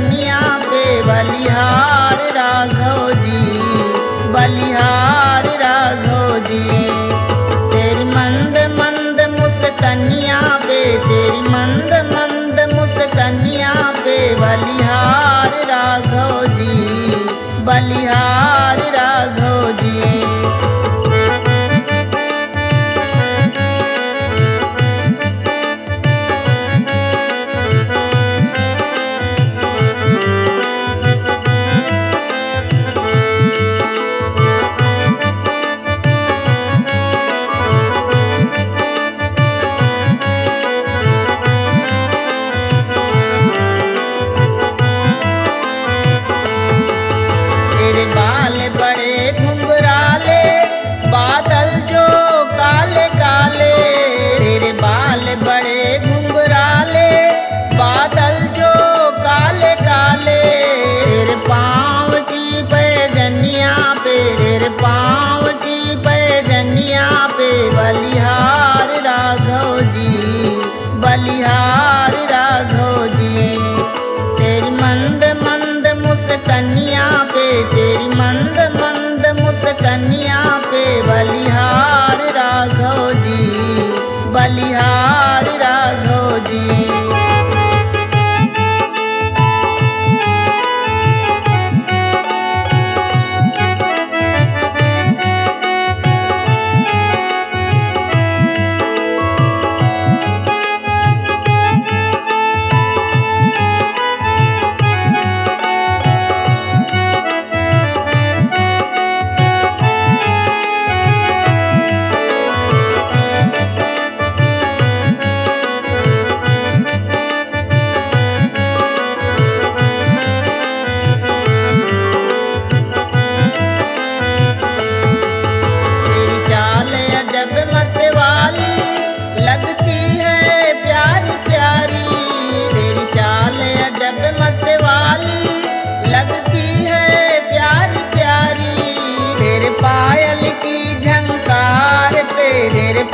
कन्या पे बलिहार राघव जी, बलिहार राघव जी। तेरी मंद मंद मुस्कनिया पे, तेरी मंद मंद मुस्कनिया पे बलिहार 王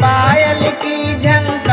पायल की झंक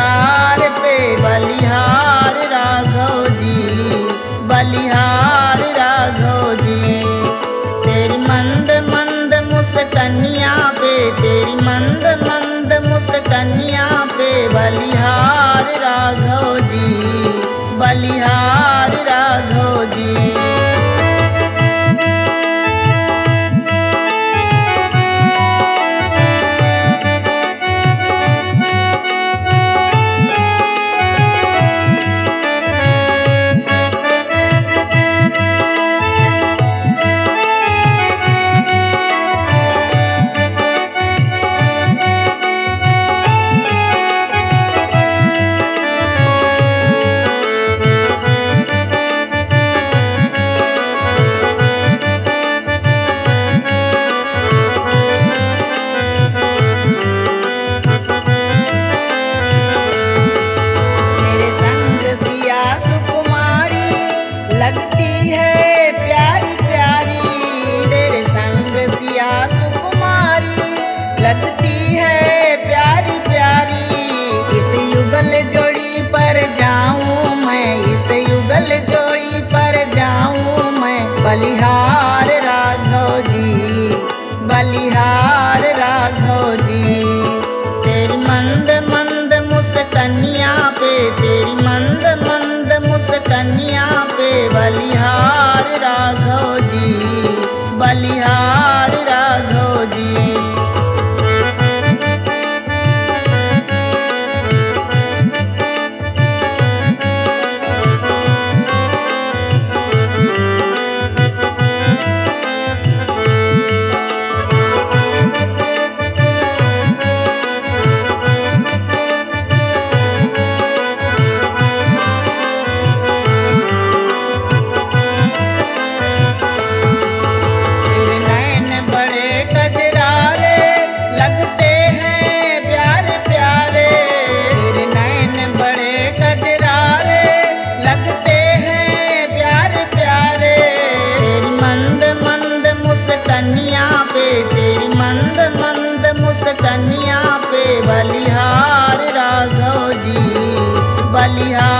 बलिहार राघो जी, बलिहार राघो जी। तेरी मंद मंद मुस्कनिया पे, तेरी मंद मंद मुस्कनिया पे बलिहार बलिहार राघव जी बलिहार